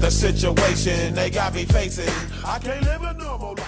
The situation they got me facing. I can't live a normal life.